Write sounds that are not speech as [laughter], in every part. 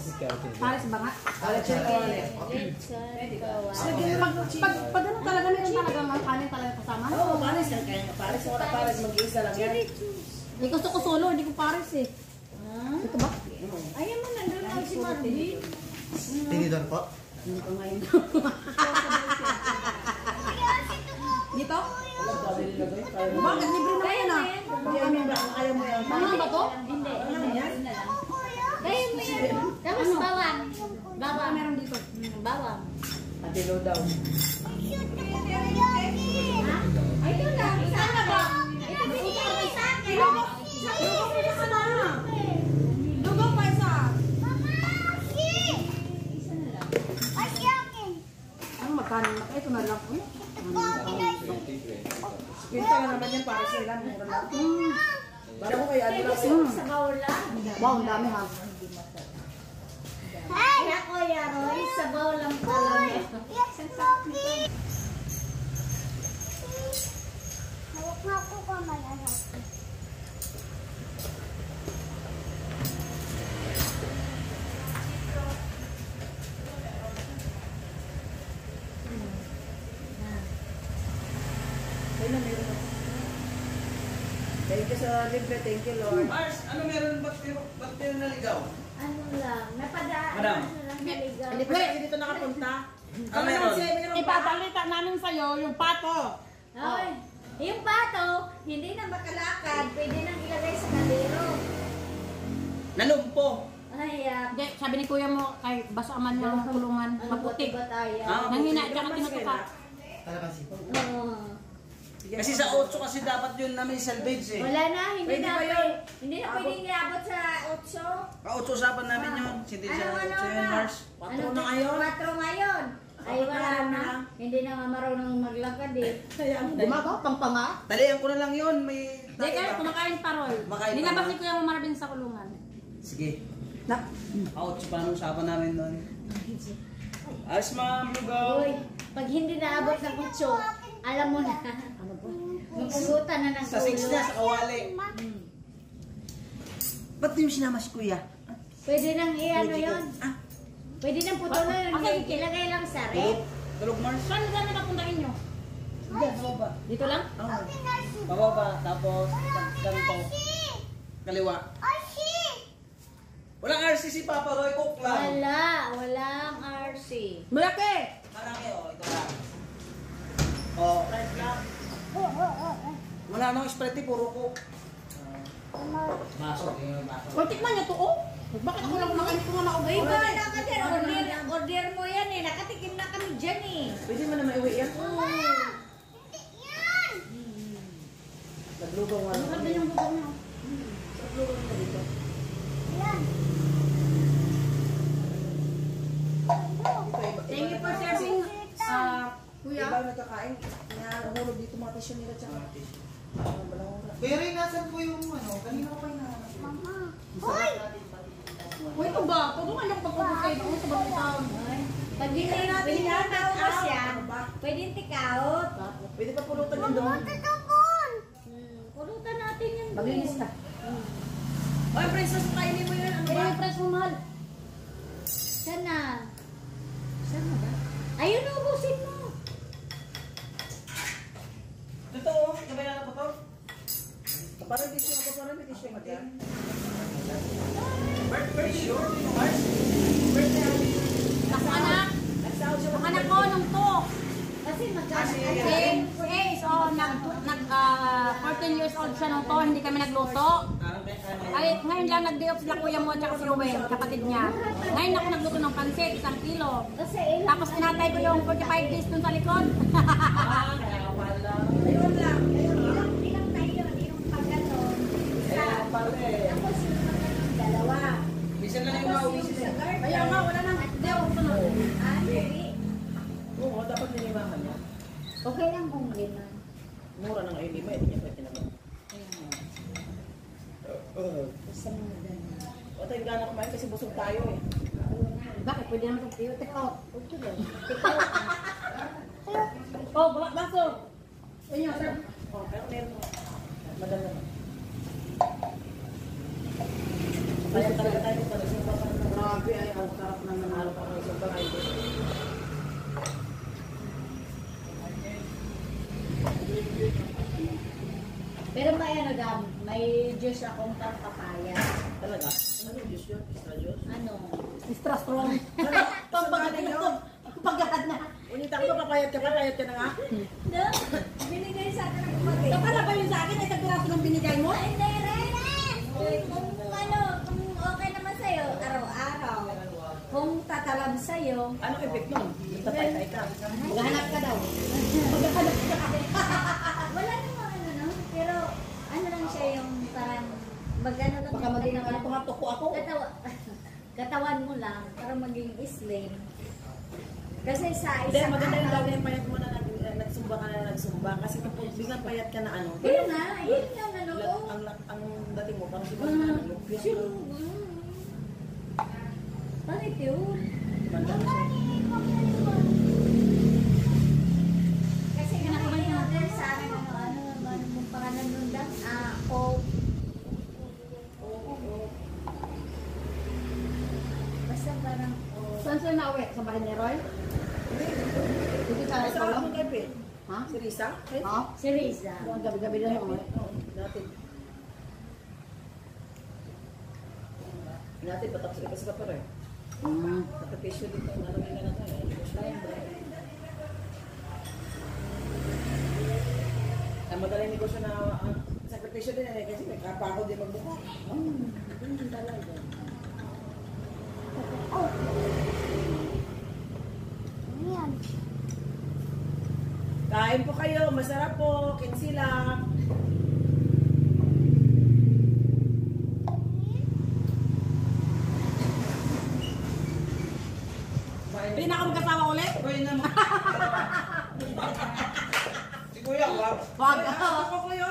Paris. Paris ba nga? Alex yung kawalit. Pag, pag, pag ano talaga, meron talaga mga kanin talaga kasama. Oo, oh, Paris yan. Kaya Paris, wala Paris. Mag-iisa lang yan. Hindi gusto ko solo, hindi ko Paris eh. Ito ba? Ayan mo, nandun lang si Marvin. Tinidor po. Hindi ko ngayon. [laughs] Dito? Wala, dami nilagay. Kaya mo. Bakit? Libre na yan ah. Kaya mo ba? Kaya mo yan. Ano ba to? Hindi. Ano yan? Kaya mo yan. Tapos bawang. Baka Bawang. meron dito. Hmm, Bawang. Atilo daw. Ha? Ay, ito lang. Isa na ba? Ito binigay mo sa akin. Dugo pa na. Dugo pa isa. Ano magkano na? Ito na lang. Uy. Kita nga naman yan, Paris nila. Mura lang. Para ko kaya ano lang. Sa bawal lang. Wow, ang dami ha. Kaya Kuya Roy, sa bawal lang pala. Ayun na, meron na. Thank you sa libre. Thank you, Lord. Mars, ano meron? Ba't kayo naligaw? Ano lang, napadaan Madam. ano. Hindi pa siya dito nakapunta. Ah, meron. Ipabalita namin sa'yo yung pato. Ay, yung pato, hindi na makalakad, pwede nang ilagay sa kalero. Nalumpo. Ay, ah, Hindi, sabi ni kuya mo, kay baso aman mo ng kulungan, ano maputik. ba tayo? Ah, Nanghina, tsaka tinutuka. Po. Oo. Kasi sa 8 kasi dapat yun namin salvage eh. Wala na, hindi Pwede na ba pwede, yun? hindi na pwedeng iabot sa 8. Ah, 8 usapan namin yun. Hindi Ano, sa ano 8 yun, na? Mars. Patro na ngayon. Patro ngayon. Ay, na wala na. na. Hindi na nga marunong maglakad eh. [laughs] Gumagawa, pang panga. Talihan ko na lang yun. May... Hindi, kaya kumakain paroy. Kumakain Nilabas pa. ni kuya mo marabing sa kulungan. Sige. Na, Ah, 8 pa naman usapan namin doon. [laughs] Ayos ma'am, lugaw. Uy, pag hindi naabot ng 8, alam mo na. Ano ba? Magpugutan na ng Sa 6 tulo. na, sa kawali. Ba't yung sinama si kuya? Pwede nang i-ano yun. Ah, Pwede nang putulan. Asan? Ilagay lang sa rep. Tulog Mars. saan na dami napuntahin nyo? Hindi, bababa. Dito lang? Oh. Bababa, tapos ganito. Kaliwa. Walang RC si Papa Roy, cook lang. Wala. Walang RC. Malaki! Marami oh, ito lang. Oh, right lang. Wala nang Sprite, puro cook. Baso, yung baso. O, tikman nyo to, oh. Bakit ako lang kumakain ko nga maubay? Uy, wala ka dyan. Order, order mo yan eh. Nakatikim na kami dyan eh. Pwede mo na maiwi yan. Naglugaw nga. Ano ba yung bubong nyo? Naglugaw na dito. Dito, iba- Thank you iba for na- serving, ah, kuya. Iba nagkakain. Nahulog dito mga tissue nila tsaka. Ah, balahura. Kuya Ray, nasan po yung ano? Kanina ko pa hinahanap. Uy, ito ba? Tulungan niyo ko pagpupunta kayo doon sa Batang Town. Hindi na takas yan, pwede take out. Pwede pa pulutan yun doon. Hmm, pulutan natin yan. doon. Maglinis ka. Ay, princess, kainin mo yun. Ano ba? yung price mo mahal. Sana. Sana ba? Ayun, ubusin mo. Totoo, sabay na po to. Parang tissue ako, parang ka dyan. Bert, Bert, sure? Mars? Ako anak. Nagsahod siya. Ang anak ko nung to. Kasi magkano. Kasi- Eh, eh, so, nag, nag, ah, 14 years old siya nung to, hindi kami nagluto. Ay, ngayon lang nag-day off sila kuya mo at si Ruben, kapatid niya. Ngayon ako nagluto ng pansit, isang kilo. Tapos tinatay ko yung 45 days dun sa likod. Na. Minsan lang yung mauwi sila. Kaya nga, wala nang, hindi ako sunod. Ah, hindi. Oo, dapat nilimahan niya. Okay lang kung ganun. Mura ng ayun, lima, hindi niya pwede naman. Basta mga. O tayo gana kumain kasi busog tayo eh. Bakit? Pwede naman itong tiyo. Take out. Okay lang. Take [laughs] out. Oh, ba- baso. Inyo, sir. O, pero meron mo. Madal naman. Kaya talaga tayo pala siya pa Grabe ay Ang sarap na ng araw pa ng sobrang idol. Pero may ano dam, may juice akong pampapaya. Talaga? Ano yung juice yun? Extra juice? Ano? Extra strong. Pambagat na yun. Pagkakat na. Unita ko papayat ka pa, payat ka na nga. No, binigay sa akin ng kumagay. Kapala ba yun sa akin? Isang piraso ng binigay mo? Hindi rin! Kung ano, kung okay naman sa'yo, araw-araw. Kung tatalab sa'yo, Anong effect nun? Tapay ka. Maghanap ka daw. wala [laughs] namang ano no, pero ano lang siya yung parang mag-ano lang Baka maging ano katawan. pumatuko ako. Katawa, [laughs] katawan mo lang para maging slim. Kasi sa Hindi, isang maganda yung lagi yung payat mo na nag- eh, nagsumba ka na nagsumba. Kasi kapag biglang payat ka na ano, yun nga, yun nga ano ang, ang dating mo, parang siguro Mm. na naglupya. Bakit yun? Kasi kinakabahan ka natin sa akin, ano, ano, ano, mong pangalan nun lang, ah, o, basta parang, o, Saan sila nauwi? Sa bahay ni Roy? Sa Ay, sa kape. Ha? Si Risa? Eh? Ha? si Riza. Ang gabi-gabi lang ako. Oo, dati. Dati, patapos ka kasi ka pa rin. Hmm. Nakapisyo dito, ka na tayo. Hindi ko siya. Ang madaling negosyo na uh, sakripisyo din eh, kasi may kapa ako din magbuka. Hmm. Hindi talaga. Kain po kayo, masarap po, kinsila. Hindi na ako magkasama ulit? Kuya naman. si Kuya, wag. Wag. Ako kuya.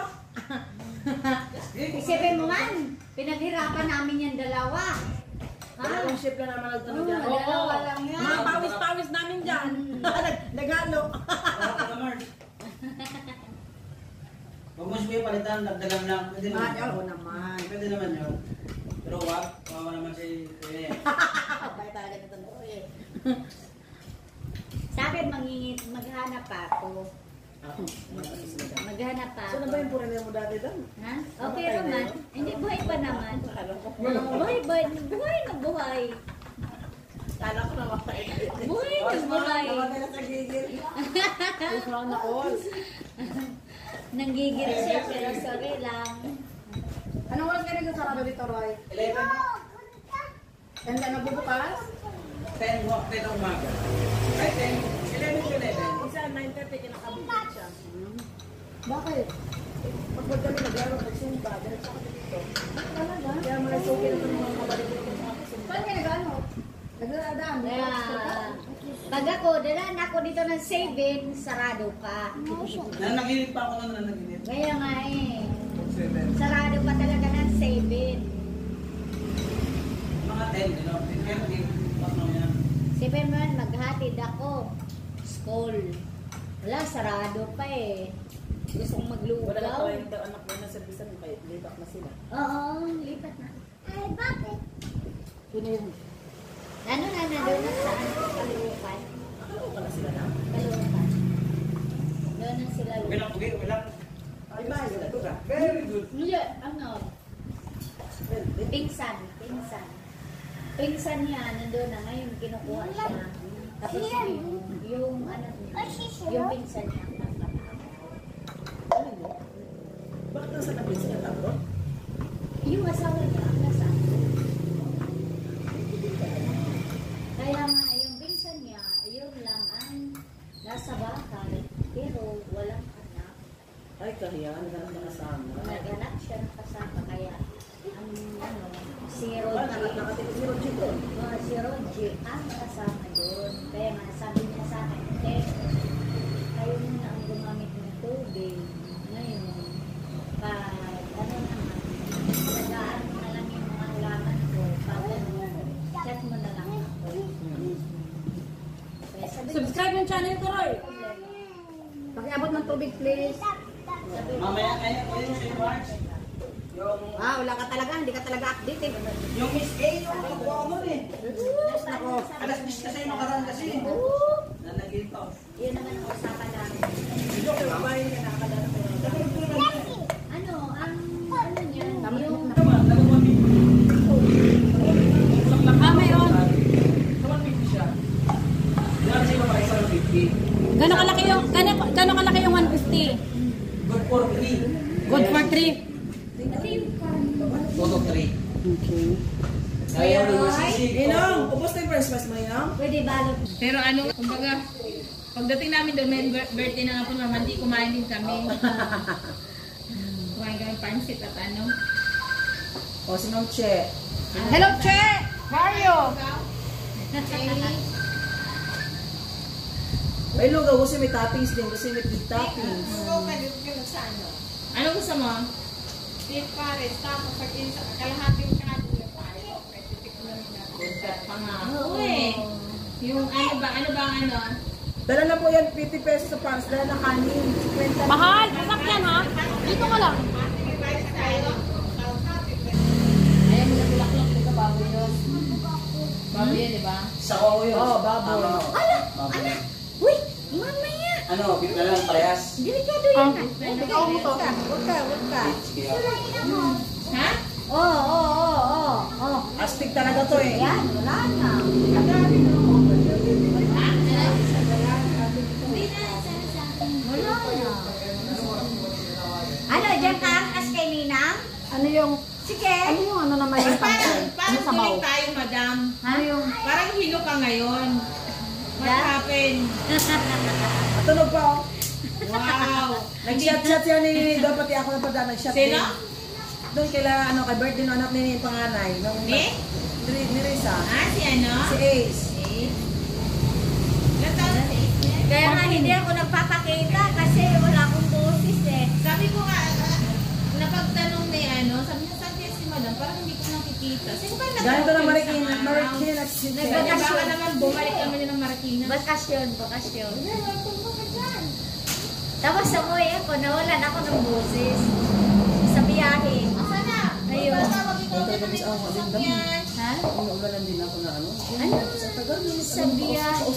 Isipin mo man, pinaghirapan namin yung dalawa. Dalawang ship ka naman nagtanong Oo, dyan. dalawa lang yan. Mga pawis-pawis namin dyan. [laughs] Nag- Nagalo. Wag [laughs] ka. Huwag mo si Kuya palitan, dagdagan lang. Pwede Ah, naman. ako naman. Pwede naman yun. Pero wag, kawawa naman si Kuya. Bakit talaga nito na eh. Sabi, mangingit, maghanap ako. Ako. Maghanap ako. Saan na ba yung purin mo dati doon? Ha? Okay naman. Hindi, buhay pa naman. Ko. Buhay, buhay, buhay na buhay. Kala ko namatay. Buhay na buhay. Namatay na sa gigil. Ay, sana all. Nanggigil siya, pero sorry lang. Anong oras ka rin sarado dito, Roy? 11, And then, nagbubukas? 10 walk din ang umaga. Ay, 10, 11 to 11. Isa, 9.30 kinakabukit siya. Bakit? Pag wag kami naglaro, nagsumba, diretso kami dito. Talaga? Kaya mga suki na ng mga kabalik ko sa sumba. Saan ka nag-ano? Naglaradaan? Kaya, pag ako, dalaan ako dito ng saving, sarado ka. Nanaginip pa ako nun, nanaginip. Kaya nga eh, 7. sarado pa talaga ng saving. Mga 10, you know. 10 kayo, hindi. Pas na yan. Sipin mo yan, maghatid ako. School. Wala, sarado pa eh. Gusto kong Wala na maglugaw. pala yung anak mo na servisan, kaya libak na sila. Oo, lipat na. Ay, bakit? Na yun. Ano na, na sa ano, kalupan. Ano pala sila na? Kalupan. Doon na sila lang, okay, lang. Ay, ba? Very good. Hindi, ano, pingsan, pingsan. Pingsan niya, nandun na ngayon, kinukuha siya. Tapos yung, yung ano, yung pingsan niya. Ano mo? Bakit nasa sila tatlo? Yung asawa niya, ang nasa. Kaya nga, yung pingsan niya, yun lang ang nasa bahay, pero walang anak. Ay, kaya, na kasama. Naganak siya ng kasama, kaya ang ano, si Roger, nakat- nakatipid si Roger doon. Oh, si Roger ang kasama doon. Kaya nga sabi niya sa akin, Te, kayo muna ang gumamit ng tubig. Ngayon, pag ano naman, alagaan mo na lang yung mga halaman ko. Pag ano, chat mo na lang ako. Kaya sabi ko, Subscribe yung channel ko, Roy. Pakiabot ng tubig, please. ko, Mamaya, kaya, kaya yung si March. Yung, Ah, wala ka talaga, hindi ka talaga updated. yung Miss A, yung nakuha ko nun eh. Nako. Alas 10 kasi yung nakaraan kasi. Na nagito. Yun naman ang usapan namin. Ito, kaya kumain ka nakakadala ko. Ano, ang ano niyan, yung Naman, nagawang Ah, mayroon. Naman 50 siya. Yan siya pa isa 50. Gano'ng kalaki yung, gano'ng, gano'ng kalaki yung 150? Good for 3. Good for 3. Todo 3. Okay. Kaya mo naman sisig. Inong, ubos na yung first mo, Inong? pwede balot. Pero ano, kumbaga, pagdating namin doon, may bir- birthday na nga po naman, di kumain din kami. [laughs] kumain kami pansit at ano. O, si Ma'am Che. Hello, Che! Mario! May lugaw kasi may toppings din kasi may big toppings. Ano gusto mo? Pa nga ako eh. Yung ano ba, ano ba ano? Dala na po yan, 50 pesos sa pants. Dala na kanin. 50 Mahal! Sasakyan ha? Dito ka lang. Ayan mo na bulaklak, di ba baboy yun? Baboy yan, di ba? Sa ko yun. Oo, baboy. Ano? Ala, ala. Ano, na lang parehas. Delikado yan. ah. Ikaw mo to. Huwag ka, huwag ka. Sige. Ha? Oo, oo, oo, oo, oo. Astig talaga to eh. Yan, wala na. Wala na. Ano, dyan ka angkas kay Ninang? Ano yung, Sige. ano yung ano naman yung? Ano parang sabaw? tuloy tayo, madam. Ha? Yung... Parang hilo ka ngayon. What happened? [laughs] Matunog pa oh. Wow! Nag-shot-shot yan ni [laughs] Doon pati ako na pada nag-shot Sino? Doon kaila, ano, kay birthday ng anak ni yung panganay. Nung, Ni? Ni, ni Risa. Ah, si ano? Si Ace. Ace? Kaya nga hindi ako nagpapakita kasi wala akong boses eh. Sabi ko nga, ah, napagtanong ni ano, sabi niya, saan kaya si madam? Parang hindi ko nakikita. Sino ba Ganito na Marikina. sa? Marikina. Nagbakasyon. baka naman bumalik naman yun ng Marikina. Bakasyon, bakasyon. Tapos umuwi ako, nawalan ako ng boses. Sa biyahe. Asa na? Ayun. Sa. Ha? Inuulanan din ako na ano. Ano? Sa biyahe.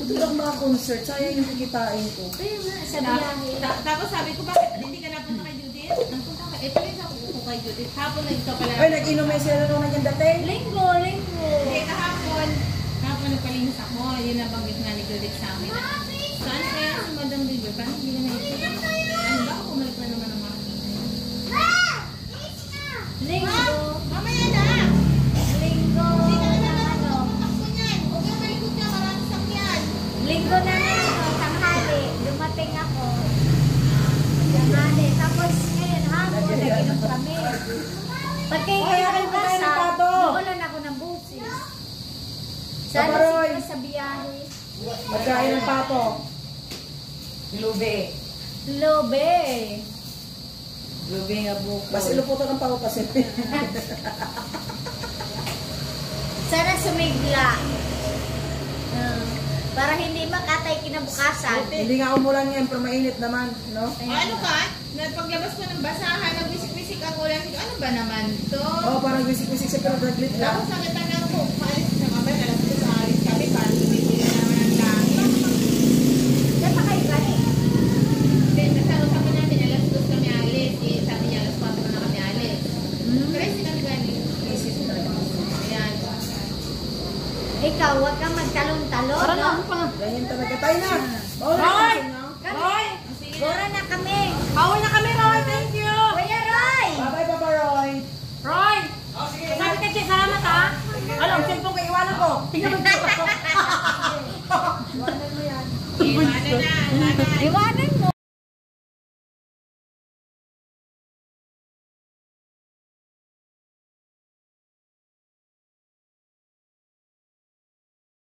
Hindi ako mga concert. Sayang yung kikitain ko. Nga, sa biyahe. ta- Tapos sabi ko, bakit hindi ka napunta kay Judith? Napunta ka. Ito ako ko kay Judith. Hapon na ito pala. Ay, nag-inom may sila nung nandiyan dati. Linggo, linggo. Hindi, kahapon. Kahapon nagpalinis ako. Yun nabanggit nga ni Judith sa amin. Saan kaya si Madam River? Parang hindi na nakikita. Ano ba? Bumalik na naman ang Marikina. Linggo. Kami. Pagkainom Ay, ng akin pa tayo ng basa, pato. nawalan ako ng busis. Sana siguro sa biyahe. Magkain ng pato. Lube. Lobe. Lube nga buko. Mas iluputo ng pao kasi. [laughs] Sana sumigla. Ah, para hindi makatay kinabukasan. Hindi nga umulan ngayon pero mainit naman. No? O ano ka? Na paglabas ko ng basahan, nagwisik-wisik ang ulan. Ano ba naman to? Oo, oh, parang wisik-wisik siya pero naglit lang. Tapos ang tanong Iwanan